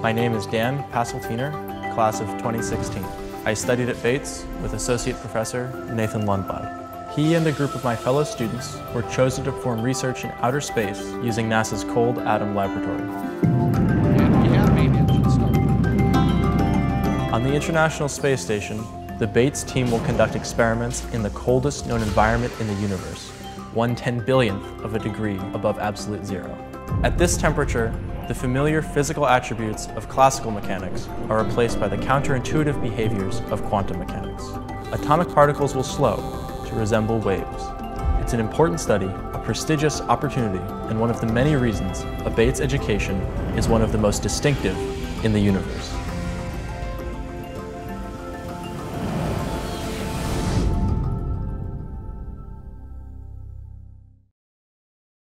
My name is Dan Paseltiner, class of 2016. I studied at Bates with Associate Professor Nathan Lundblad. He and a group of my fellow students were chosen to perform research in outer space using NASA's Cold Atom Laboratory. On the International Space Station, the Bates team will conduct experiments in the coldest known environment in the universe, one ten billionth of a degree above absolute zero. At this temperature, the familiar physical attributes of classical mechanics are replaced by the counterintuitive behaviors of quantum mechanics. Atomic particles will slow to resemble waves. It's an important study, a prestigious opportunity, and one of the many reasons a Bates education is one of the most distinctive in the universe.